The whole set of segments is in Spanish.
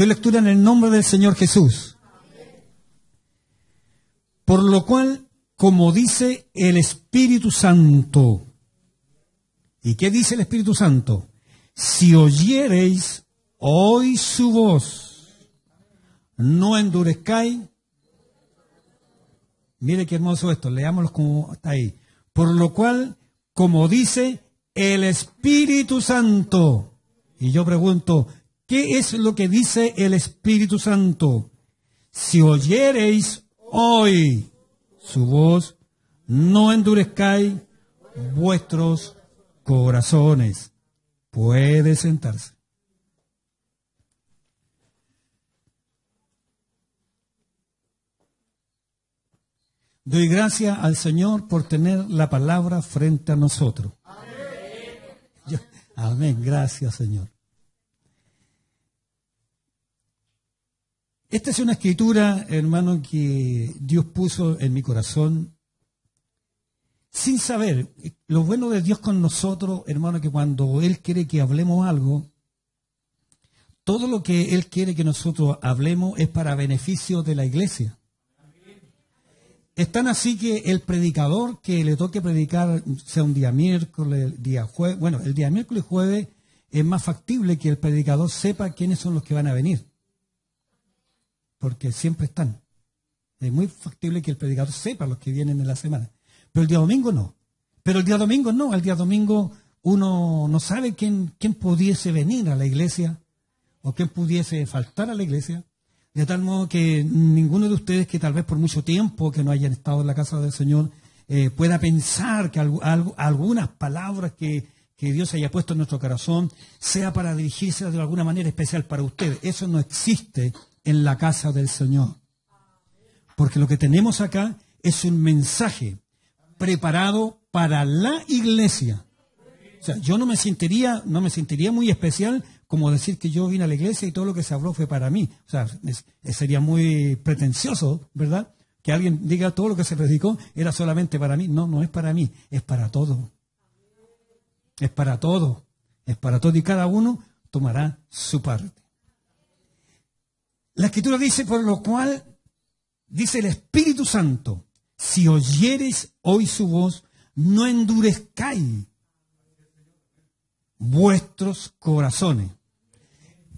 Doy lectura en el nombre del Señor Jesús. Por lo cual, como dice el Espíritu Santo, ¿y qué dice el Espíritu Santo? Si oyereis hoy su voz, no endurezcáis. Mire qué hermoso esto, leámoslo como está ahí. Por lo cual, como dice el Espíritu Santo. Y yo pregunto, ¿qué es lo que dice el Espíritu Santo? Si oyereis hoy su voz, no endurezcáis vuestros corazones. Puede sentarse. Doy gracias al Señor por tener la palabra frente a nosotros. Amén. Gracias, Señor. Esta es una escritura, hermano, que Dios puso en mi corazón sin saber. Lo bueno de Dios con nosotros, hermano, que cuando Él quiere que hablemos algo, todo lo que Él quiere que nosotros hablemos es para beneficio de la iglesia. Es tan así que el predicador que le toque predicar, sea un día miércoles, día jueves, bueno, el día miércoles y jueves es más factible que el predicador sepa quiénes son los que van a venir. Porque siempre están. Es muy factible que el predicador sepa los que vienen en la semana. Pero el día domingo no. Pero el día domingo no. El día domingo uno no sabe quién, quién pudiese venir a la iglesia o quién pudiese faltar a la iglesia. De tal modo que ninguno de ustedes que tal vez por mucho tiempo que no hayan estado en la casa del Señor eh, pueda pensar que algunas palabras que, que Dios haya puesto en nuestro corazón sea para dirigirse de alguna manera especial para ustedes. Eso no existe en la casa del Señor. Porque lo que tenemos acá es un mensaje preparado para la iglesia. O sea, yo no me sentiría, no me sentiría muy especial como decir que yo vine a la iglesia y todo lo que se habló fue para mí. O sea, sería muy pretencioso, ¿verdad? Que alguien diga todo lo que se predicó era solamente para mí. No, no es para mí, es para todo. Es para todo. Es para todo y cada uno tomará su parte. La escritura dice, por lo cual, dice el Espíritu Santo, si oyeres hoy su voz, no endurezcáis vuestros corazones.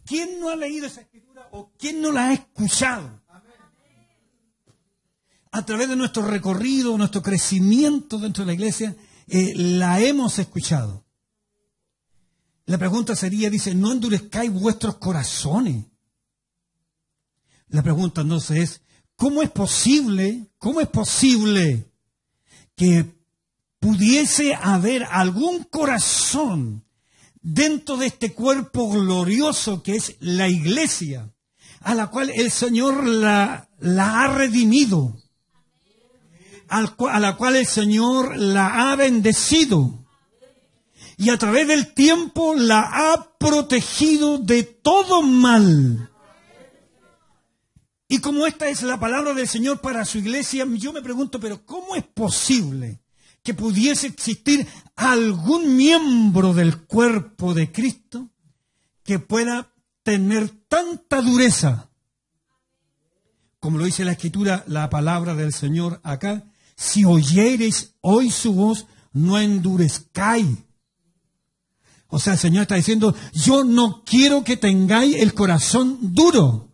¿Quién no ha leído esa escritura o quién no la ha escuchado? A través de nuestro recorrido, nuestro crecimiento dentro de la iglesia, eh, la hemos escuchado. La pregunta sería, dice, no endurezcáis vuestros corazones. La pregunta entonces es, ¿cómo es posible, cómo es posible que pudiese haber algún corazón dentro de este cuerpo glorioso que es la iglesia, a la cual el Señor la, ha redimido, a la cual el Señor la ha bendecido y a través del tiempo la ha protegido de todo mal. Y como esta es la palabra del Señor para su iglesia, yo me pregunto, pero ¿cómo es posible que pudiese existir algún miembro del cuerpo de Cristo que pueda tener tanta dureza, como lo dice la escritura, la palabra del Señor acá, si oyereis hoy su voz, no endurezcáis. O sea, el Señor está diciendo, yo no quiero que tengáis el corazón duro.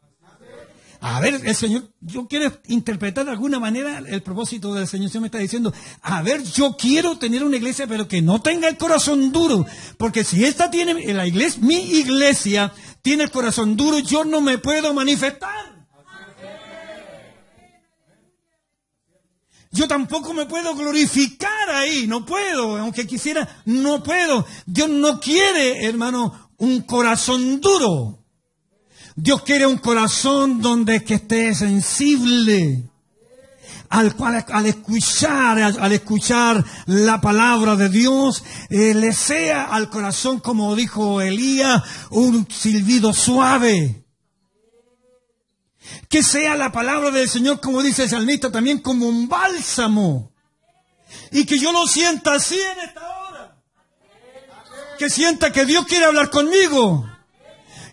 A ver, el Señor, yo quiero interpretar de alguna manera el propósito del Señor. Se me está diciendo, a ver, yo quiero tener una iglesia, pero que no tenga el corazón duro. Porque si esta tiene, la iglesia, mi iglesia tiene el corazón duro, yo no me puedo manifestar. Yo tampoco me puedo glorificar ahí, no puedo, aunque quisiera, no puedo. Dios no quiere, hermano, un corazón duro. Dios quiere un corazón donde que esté sensible. Al cual al escuchar, al, escuchar la palabra de Dios, eh, le sea al corazón, como dijo Elías, un silbido suave. Que sea la palabra del Señor, como dice el salmista, también como un bálsamo. Y que yo lo sienta así en esta hora. Que sienta que Dios quiere hablar conmigo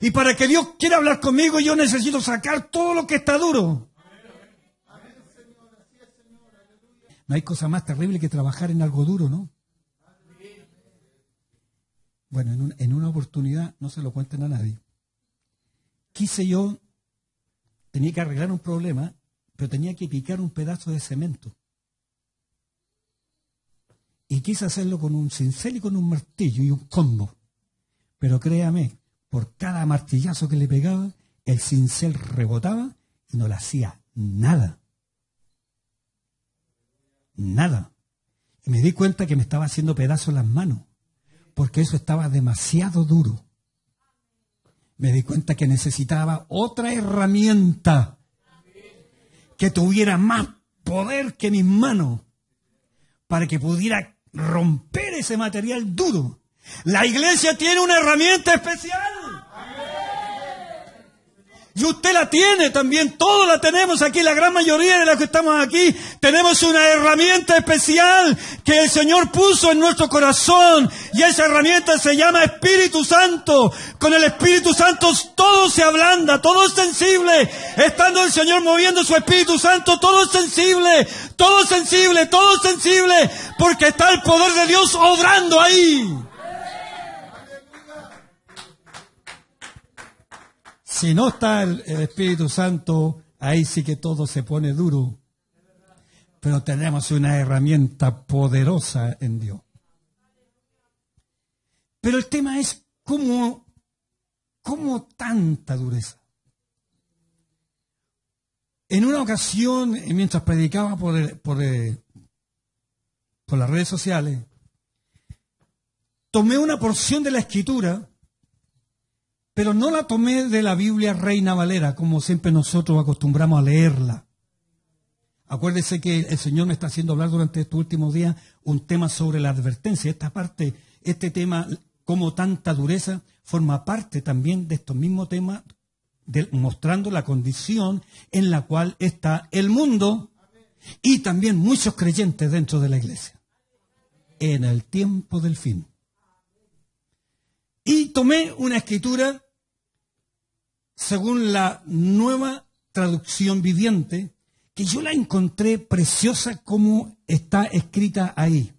Y para que Dios quiera hablar conmigo, yo necesito sacar todo lo que está duro. No hay cosa más terrible que trabajar en algo duro, ¿no? Bueno, en, en una oportunidad, no se lo cuenten a nadie, quise yo, tenía que arreglar un problema, pero tenía que picar un pedazo de cemento. Y quise hacerlo con un cincel y con un martillo y un combo. Pero créame, por cada martillazo que le pegaba, el cincel rebotaba y no le hacía nada. Nada. Y me di cuenta que me estaba haciendo pedazos las manos, porque eso estaba demasiado duro. Me di cuenta que necesitaba otra herramienta que tuviera más poder que mis manos para que pudiera romper ese material duro. La iglesia tiene una herramienta especial. Y usted la tiene también, todos la tenemos aquí, la gran mayoría de los que estamos aquí, tenemos una herramienta especial que el Señor puso en nuestro corazón. Y esa herramienta se llama Espíritu Santo. Con el Espíritu Santo todo se ablanda, todo es sensible. Estando el Señor moviendo su Espíritu Santo, todo es sensible, todo es sensible, todo es sensible, porque está el poder de Dios obrando ahí. Si no está el, Espíritu Santo, ahí sí que todo se pone duro. Pero tenemos una herramienta poderosa en Dios. Pero el tema es cómo, cómo tanta dureza. En una ocasión, mientras predicaba por, por, por las redes sociales, tomé una porción de la escritura pero no la tomé de la Biblia Reina Valera, como siempre nosotros acostumbramos a leerla. Acuérdese que el Señor me está haciendo hablar durante estos últimos días un tema sobre la advertencia. Esta parte, este tema, como tanta dureza, forma parte también de estos mismos temas, mostrando la condición en la cual está el mundo y también muchos creyentes dentro de la iglesia. En el tiempo del fin. Y tomé una escritura según la nueva traducción viviente, que yo la encontré preciosa como está escrita ahí.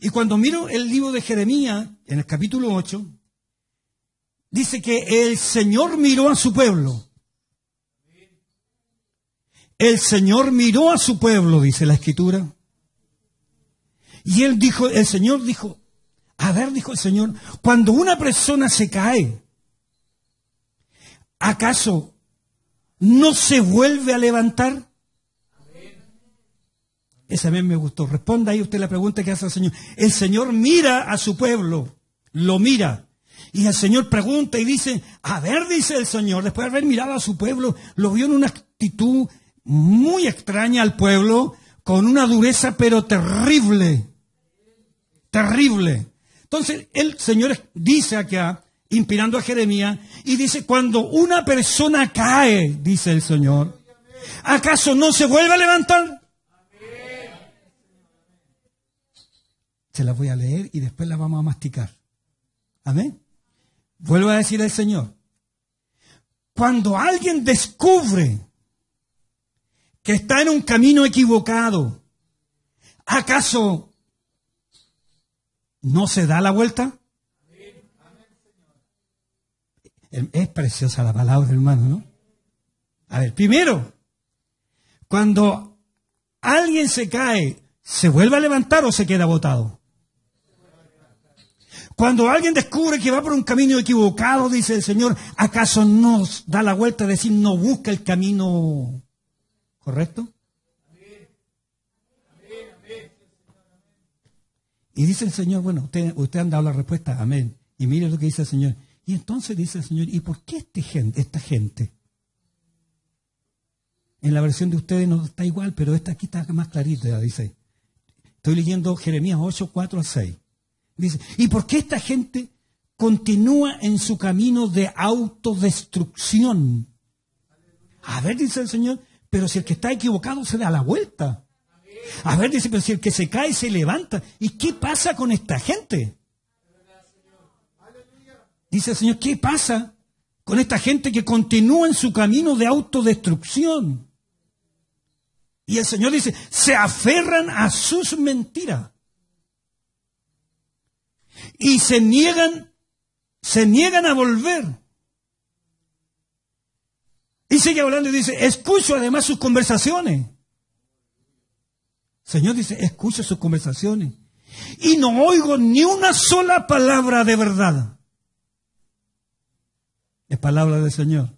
Y cuando miro el libro de Jeremías, en el capítulo 8, dice que el Señor miró a su pueblo. El Señor miró a su pueblo, dice la escritura. Y él dijo, el Señor dijo, a ver, dijo el Señor, cuando una persona se cae, ¿acaso no se vuelve a levantar? Esa vez me gustó. Responda ahí usted la pregunta que hace el Señor. El Señor mira a su pueblo, lo mira. Y el Señor pregunta y dice, a ver, dice el Señor, después de haber mirado a su pueblo, lo vio en una actitud muy extraña al pueblo, con una dureza pero terrible. Terrible. Entonces, el Señor dice acá, inspirando a Jeremías, y dice, cuando una persona cae, dice el Señor, ¿acaso no se vuelve a levantar? Se la voy a leer y después la vamos a masticar. Amén. Vuelvo a decir el Señor. Cuando alguien descubre que está en un camino equivocado, ¿acaso no se da la vuelta? Es preciosa la palabra, hermano, ¿no? A ver, primero, cuando alguien se cae, ¿se vuelve a levantar o se queda botado? Cuando alguien descubre que va por un camino equivocado, dice el Señor, ¿acaso no da la vuelta a decir no busca el camino correcto? Y dice el Señor, bueno, usted, usted han dado la respuesta, amén. Y mire lo que dice el Señor. Y entonces dice el Señor, ¿y por qué este esta gente? En la versión de ustedes no está igual, pero esta aquí está más clarita, dice. Estoy leyendo Jeremías 8, 4 a 6. Dice, ¿y por qué esta gente continúa en su camino de autodestrucción? A ver, dice el Señor, pero si el que está equivocado se da la vuelta. A ver, dice, pero si el que se cae se levanta. ¿Y qué pasa con esta gente? Dice el Señor, ¿qué pasa con esta gente que continúa en su camino de autodestrucción. Y el Señor dice, se aferran a sus mentiras. Y se niegan, se niegan a volver. Y sigue hablando y dice, escucho además sus conversaciones. Señor dice, escucho sus conversaciones. Y no oigo ni una sola palabra de verdad. Es palabra del Señor.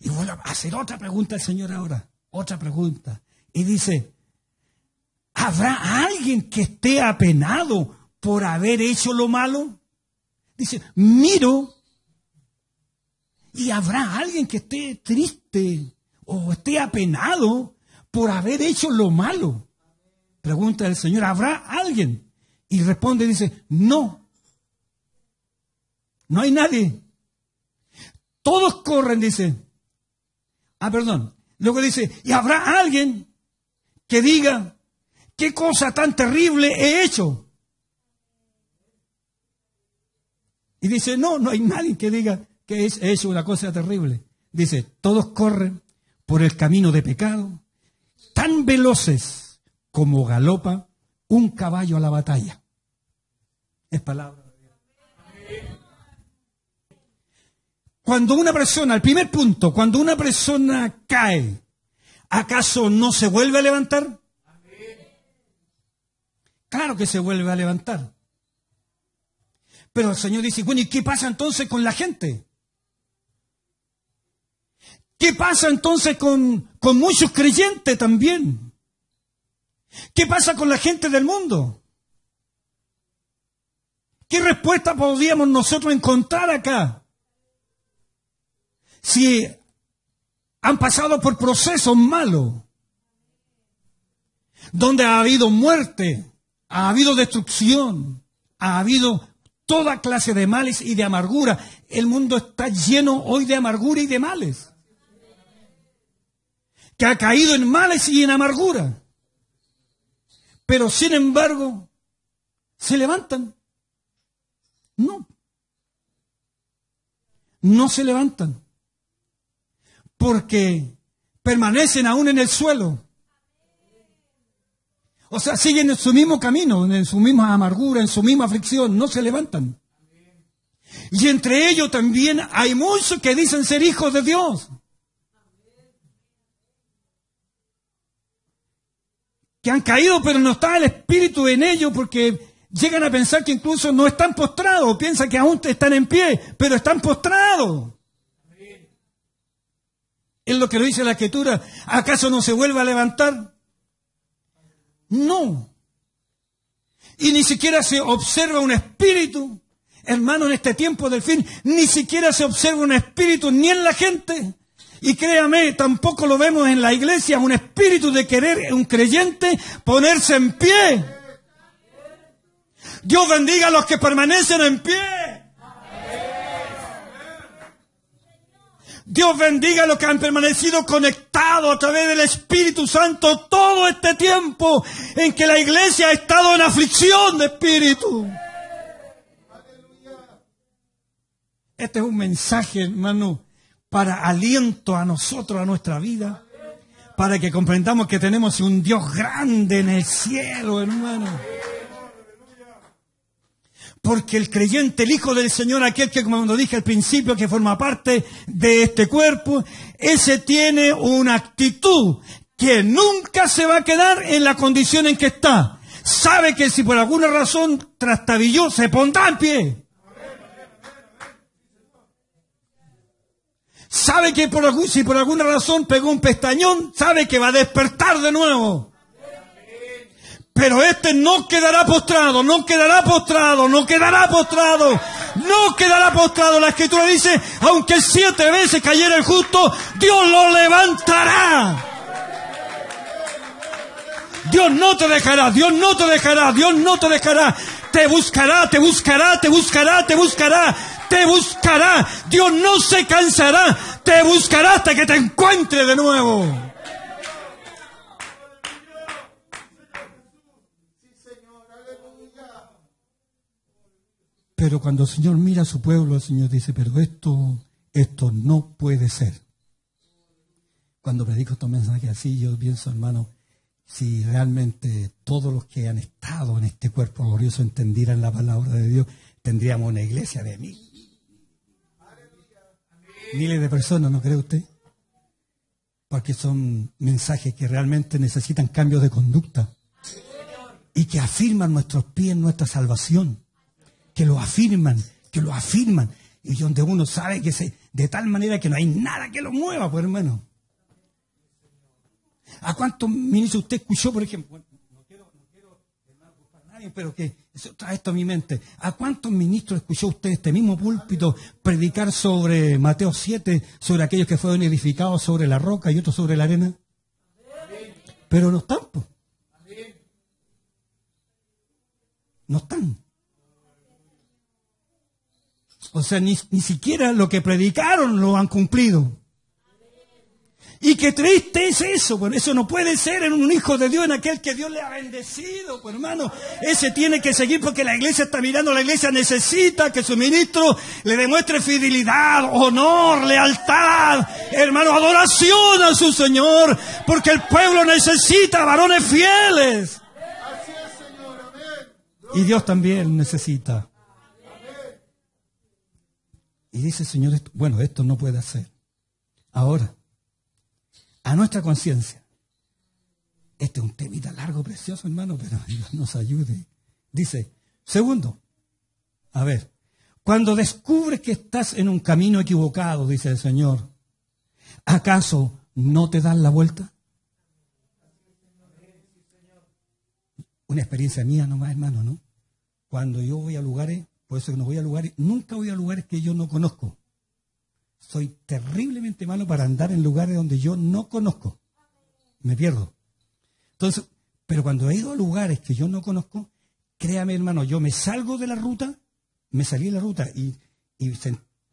Y vuelvo a hacer otra pregunta al Señor ahora. Otra pregunta. Y dice, ¿habrá alguien que esté apenado por haber hecho lo malo? Dice, miro y habrá alguien que esté triste o esté apenado por haber hecho lo malo. Pregunta el Señor, ¿habrá alguien? Y responde, dice, no. No hay nadie. Todos corren, dice. Ah, perdón. Luego dice, ¿y habrá alguien que diga, qué cosa tan terrible he hecho? Y dice, no, no hay nadie que diga, que es hecho una cosa terrible. Dice, todos corren por el camino de pecado, tan veloces como galopa un caballo a la batalla. Es palabra de Dios. Cuando una persona, el primer punto, cuando una persona cae, ¿acaso no se vuelve a levantar? Claro que se vuelve a levantar. Pero el Señor dice, bueno, ¿y qué pasa entonces con la gente? ¿Qué pasa entonces con, con muchos creyentes también? ¿Qué pasa con la gente del mundo? ¿Qué respuesta podríamos nosotros encontrar acá? Si han pasado por procesos malos, donde ha habido muerte, ha habido destrucción, ha habido toda clase de males y de amargura. El mundo está lleno hoy de amargura y de males que ha caído en males y en amargura. Pero sin embargo, se levantan. No. No se levantan. Porque permanecen aún en el suelo. O sea, siguen en su mismo camino, en su misma amargura, en su misma aflicción, no se levantan. Y entre ellos también hay muchos que dicen ser hijos de Dios. que han caído, pero no está el espíritu en ellos porque llegan a pensar que incluso no están postrados, piensan que aún están en pie, pero están postrados. Es lo que lo dice la escritura. ¿Acaso no se vuelve a levantar? No. Y ni siquiera se observa un espíritu. Hermano, en este tiempo del fin, ni siquiera se observa un espíritu ni en la gente. Y créame, tampoco lo vemos en la iglesia, un espíritu de querer un creyente ponerse en pie. Dios bendiga a los que permanecen en pie. Dios bendiga a los que han permanecido conectados a través del Espíritu Santo todo este tiempo en que la iglesia ha estado en aflicción de espíritu. Este es un mensaje, hermano, para aliento a nosotros, a nuestra vida, para que comprendamos que tenemos un Dios grande en el cielo, hermano. Porque el creyente, el Hijo del Señor, aquel que, como dije al principio, que forma parte de este cuerpo, ese tiene una actitud que nunca se va a quedar en la condición en que está. Sabe que si por alguna razón trastabilló, se pondrá en pie. sabe que por, si por alguna razón pegó un pestañón, sabe que va a despertar de nuevo. Pero este no quedará postrado, no quedará postrado, no quedará postrado, no quedará postrado. La escritura dice, aunque siete veces cayera el justo, Dios lo levantará. Dios no te dejará, Dios no te dejará, Dios no te dejará. Te buscará, te buscará, te buscará, te buscará te buscará. Dios no se cansará, te buscará hasta que te encuentre de nuevo. Pero cuando el Señor mira a su pueblo, el Señor dice, pero esto, esto no puede ser. Cuando predico estos mensajes así, yo pienso, hermano, si realmente todos los que han estado en este cuerpo glorioso entendieran la palabra de Dios, tendríamos una iglesia de mil. Miles de personas, ¿no cree usted? Porque son mensajes que realmente necesitan cambios de conducta y que afirman nuestros pies nuestra salvación, que lo afirman, que lo afirman, y donde uno sabe que se, de tal manera que no hay nada que lo mueva, pues hermano. ¿A cuántos ministros usted escuchó, por ejemplo? No quiero, no quiero a nadie, pero que trae esto a mi mente. ¿A cuántos ministros escuchó usted este mismo púlpito predicar sobre Mateo 7, sobre aquellos que fueron edificados sobre la roca y otros sobre la arena? Pero no están. Pues. No están. O sea, ni, ni siquiera lo que predicaron lo han cumplido. Y qué triste es eso, bueno, eso no puede ser en un hijo de Dios, en aquel que Dios le ha bendecido, pues hermano. Ese tiene que seguir porque la iglesia está mirando, la iglesia necesita que su ministro le demuestre fidelidad, honor, lealtad, hermano, adoración a su Señor, porque el pueblo necesita varones fieles. Y Dios también necesita. Y dice Señor, bueno, esto no puede hacer. Ahora, a nuestra conciencia. Este es un temita largo, precioso, hermano, pero Dios nos ayude. Dice, segundo, a ver, cuando descubres que estás en un camino equivocado, dice el Señor, ¿acaso no te dan la vuelta? Una experiencia mía nomás, hermano, ¿no? Cuando yo voy a lugares, por eso que no voy a lugares, nunca voy a lugares que yo no conozco soy terriblemente malo para andar en lugares donde yo no conozco. Me pierdo. Entonces, pero cuando he ido a lugares que yo no conozco, créame hermano, yo me salgo de la ruta, me salí de la ruta y,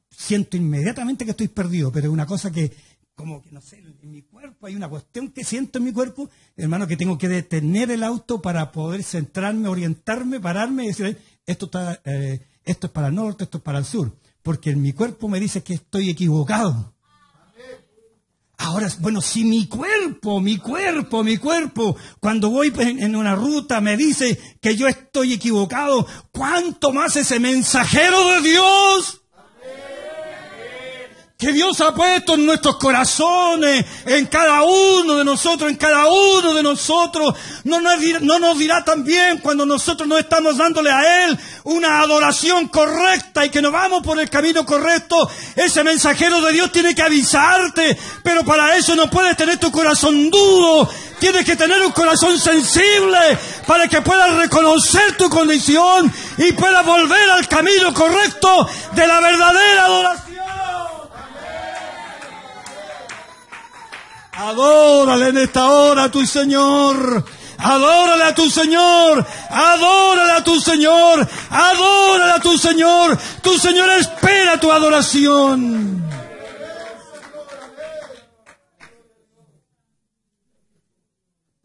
siento inmediatamente que estoy perdido, pero es una cosa que, como que no sé, en mi cuerpo hay una cuestión que siento en mi cuerpo, hermano, que tengo que detener el auto para poder centrarme, orientarme, pararme y decir, esto, está, eh, esto es para el norte, esto es para el sur porque mi cuerpo me dice que estoy equivocado. Ahora, bueno, si mi cuerpo, mi cuerpo, mi cuerpo, cuando voy en una ruta me dice que yo estoy equivocado, ¿cuánto más ese mensajero de Dios? Que Dios ha puesto en nuestros corazones, en cada uno de nosotros, en cada uno de nosotros, no nos, dirá, no nos también cuando nosotros no estamos dándole a Él una adoración correcta y que nos vamos por el camino correcto, ese mensajero de Dios tiene que avisarte, pero para eso no puedes tener tu corazón duro, tienes que tener un corazón sensible para que puedas reconocer tu condición y puedas volver al camino correcto de la verdadera adoración. Adórale en esta hora a tu Señor. Adórale a tu Señor. Adórale a tu Señor. Adórale a tu Señor. Tu Señor espera tu adoración.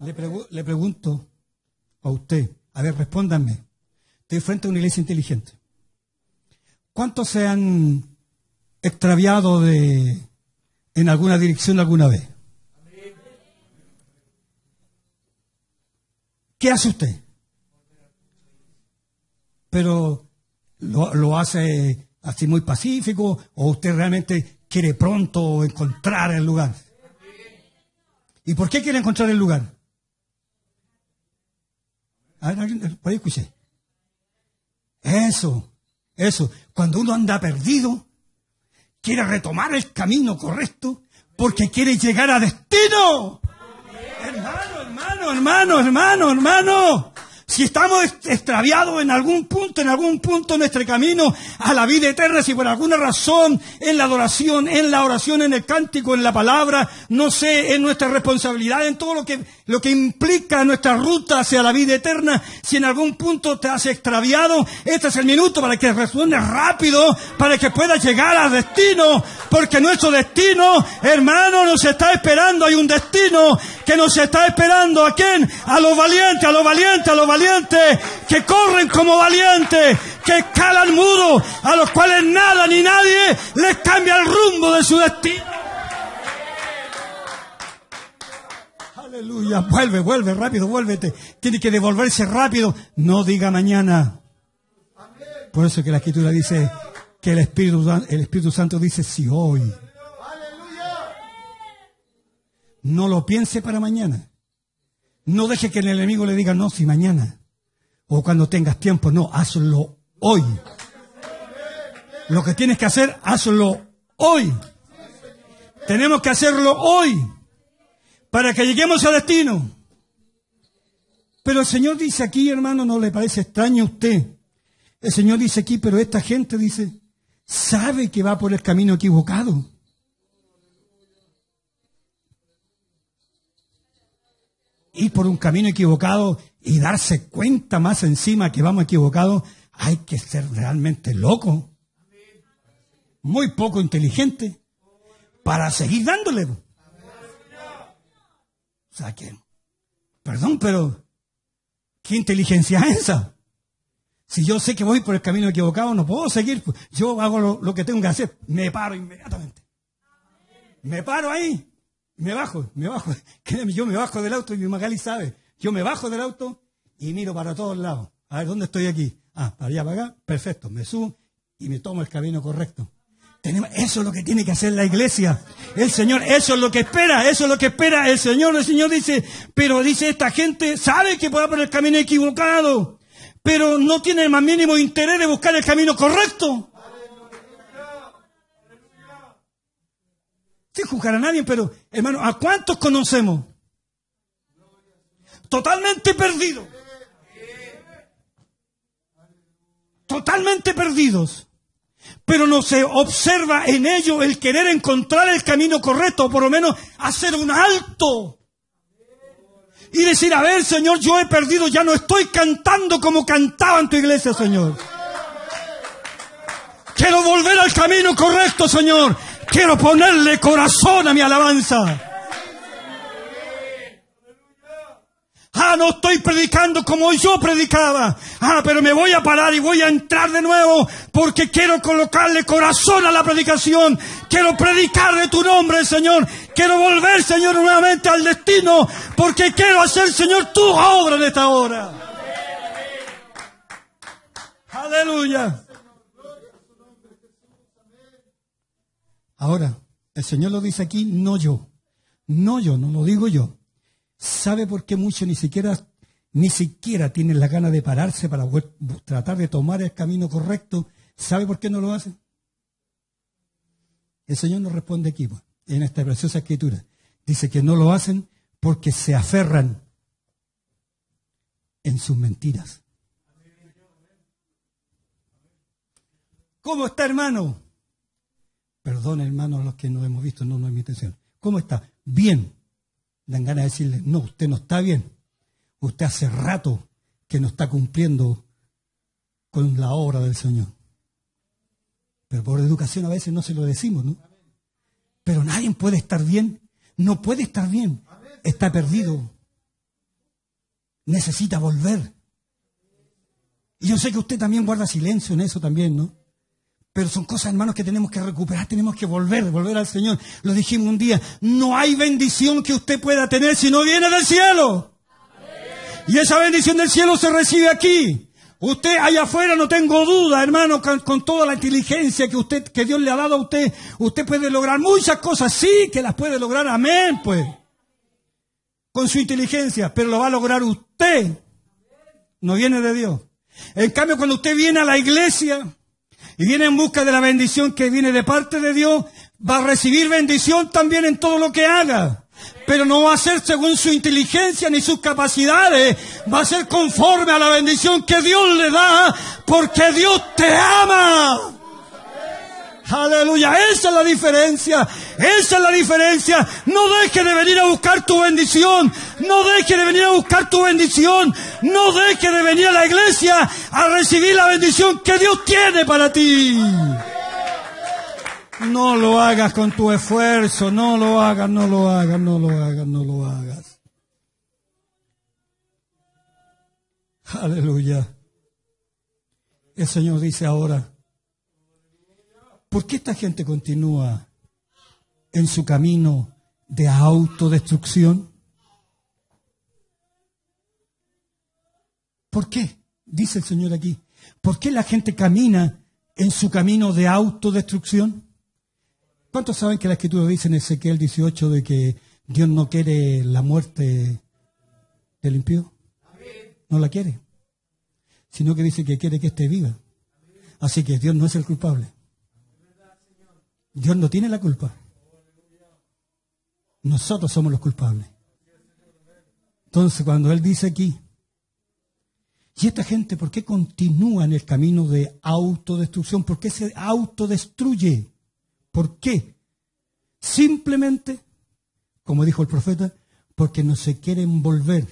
Le, le pregunto a usted, a ver, respóndanme. Estoy frente a una iglesia inteligente. ¿Cuántos se han extraviado de, en alguna dirección alguna vez? ¿Qué hace usted? Pero lo, hace así muy pacífico o usted realmente quiere pronto encontrar el lugar. ¿Y por qué quiere encontrar el lugar? A ver, por ahí escuché. Eso, eso. Cuando uno anda perdido, quiere retomar el camino correcto porque quiere llegar a destino. Hermano, hermano, hermano, hermano. Si estamos extraviados en algún punto, en algún punto de nuestro camino a la vida eterna, si por alguna razón en la adoración, en la oración, en el cántico, en la palabra, no sé, en nuestra responsabilidad, en todo lo que, lo que implica nuestra ruta hacia la vida eterna, si en algún punto te has extraviado, este es el minuto para que resuene rápido, para que puedas llegar al destino, porque nuestro destino, hermano, nos está esperando, hay un destino que nos está esperando, ¿a quién? A los valientes, a los valientes, a los valientes, que corren como valientes, que escalan muros a los cuales nada ni nadie les cambia el rumbo de su destino. Aleluya, vuelve, vuelve, rápido, vuélvete. Tiene que devolverse rápido. No diga mañana. Por eso que la escritura dice que el Espíritu, el Espíritu Santo dice si hoy. No lo piense para mañana. No deje que el enemigo le diga no si mañana. O cuando tengas tiempo. No, hazlo hoy. Lo que tienes que hacer, hazlo hoy. Tenemos que hacerlo hoy para que lleguemos al destino. Pero el Señor dice aquí, hermano, ¿no le parece extraño a usted? El Señor dice aquí, pero esta gente dice, sabe que va por el camino equivocado. Ir por un camino equivocado y darse cuenta más encima que vamos equivocados, hay que ser realmente loco, muy poco inteligente, para seguir dándole. Sea perdón, pero ¿qué inteligencia es esa? Si yo sé que voy por el camino equivocado, no puedo seguir. Yo hago lo, que tengo que hacer. Me paro inmediatamente. Me paro ahí. Me bajo, me bajo. yo me bajo del auto y mi Magali sabe. Yo me bajo del auto y miro para todos lados. A ver, ¿dónde estoy aquí? Ah, para allá, para acá. Perfecto. Me subo y me tomo el camino correcto. Eso es lo que tiene que hacer la iglesia. El Señor, eso es lo que espera, eso es lo que espera el Señor. El Señor dice, pero dice esta gente, sabe que puede por el camino equivocado pero no tiene el más mínimo interés de buscar el camino correcto. Sin juzgar a nadie, pero hermano, ¿a cuántos conocemos? Totalmente perdidos. Totalmente perdidos. Pero no se observa en ellos el querer encontrar el camino correcto, o por lo menos hacer un alto y decir, a ver, Señor, yo he perdido, ya no estoy cantando como cantaba en tu iglesia, Señor. Quiero volver al camino correcto, Señor. Quiero ponerle corazón a mi alabanza. Ah, no estoy predicando como yo predicaba. Ah, pero me voy a parar y voy a entrar de nuevo porque quiero colocarle corazón a la predicación. Quiero predicar de tu nombre, Señor. Quiero volver, Señor, nuevamente al destino porque quiero hacer, Señor, tu obra en esta hora. Aleluya. Ahora, el Señor lo dice aquí, no yo. No yo, no lo digo yo. ¿Sabe por qué muchos ni siquiera, ni siquiera tienen la gana de pararse para tratar de tomar el camino correcto? ¿Sabe por qué no lo hacen? El Señor nos responde aquí, pues, en esta preciosa escritura. Dice que no lo hacen porque se aferran en sus mentiras. ¿Cómo está, hermano? Perdón, hermano, los que no hemos visto, no, no es mi intención. ¿Cómo está? Bien dan ganas de decirle, no, usted no está bien. Usted hace rato que no está cumpliendo con la obra del Señor. Pero por educación a veces no se lo decimos, ¿no? Pero nadie puede estar bien, no puede estar bien, está perdido. Necesita volver. Y yo sé que usted también guarda silencio en eso también, ¿no? Pero son cosas, hermanos, que tenemos que recuperar, tenemos que volver, volver al Señor. Lo dijimos un día, no hay bendición que usted pueda tener si no viene del cielo. Y esa bendición del cielo se recibe aquí. Usted allá afuera, no tengo duda, hermano, con, toda la inteligencia que usted, que Dios le ha dado a usted, usted puede lograr muchas cosas, sí que las puede lograr, amén, pues. Con su inteligencia, pero lo va a lograr usted. No viene de Dios. En cambio, cuando usted viene a la iglesia, y viene en busca de la bendición que viene de parte de Dios, va a recibir bendición también en todo lo que haga. Pero no va a ser según su inteligencia ni sus capacidades, va a ser conforme a la bendición que Dios le da, porque Dios te ama. Aleluya, esa es la diferencia, esa es la diferencia. No deje de venir a buscar tu bendición, no deje de venir a buscar tu bendición, no deje de venir a la iglesia a recibir la bendición que Dios tiene para ti. No lo hagas con tu esfuerzo, no lo hagas, no lo hagas, no lo hagas, no lo hagas. Aleluya. El Señor dice ahora, ¿por qué esta gente continúa en su camino de autodestrucción? ¿Por qué? Dice el Señor aquí. ¿Por qué la gente camina en su camino de autodestrucción? ¿Cuántos saben que la Escritura dice en Ezequiel 18 de que Dios no quiere la muerte del impío? No la quiere. Sino que dice que quiere que esté viva. Así que Dios no es el culpable. Dios no tiene la culpa. Nosotros somos los culpables. Entonces, cuando Él dice aquí, ¿y esta gente por qué continúa en el camino de autodestrucción? ¿Por qué se autodestruye? ¿Por qué? Simplemente, como dijo el profeta, porque no se quieren volver.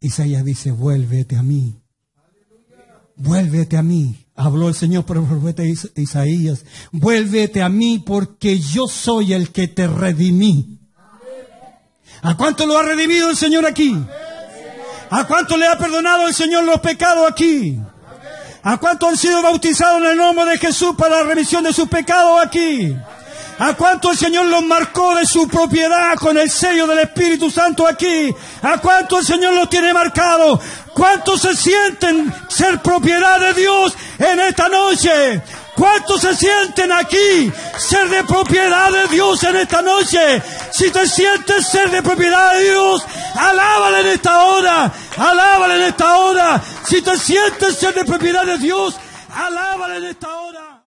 Isaías dice, vuélvete a mí. Vuélvete a mí. Habló el Señor por el profeta Isaías. Vuélvete a mí porque yo soy el que te redimí. ¿A cuánto lo ha redimido el Señor aquí? ¿A cuánto le ha perdonado el Señor los pecados aquí? ¿A cuánto han sido bautizados en el nombre de Jesús para la remisión de sus pecados aquí? ¿A cuánto el Señor los marcó de su propiedad con el sello del Espíritu Santo aquí? ¿A cuánto el Señor los tiene marcado? ¿Cuántos se sienten ser propiedad de Dios en esta noche? ¿Cuántos se sienten aquí ser de propiedad de Dios en esta noche? Si te sientes ser de propiedad de Dios, alábale en esta hora, alábale en esta hora. Si te sientes ser de propiedad de Dios, alábale en esta hora.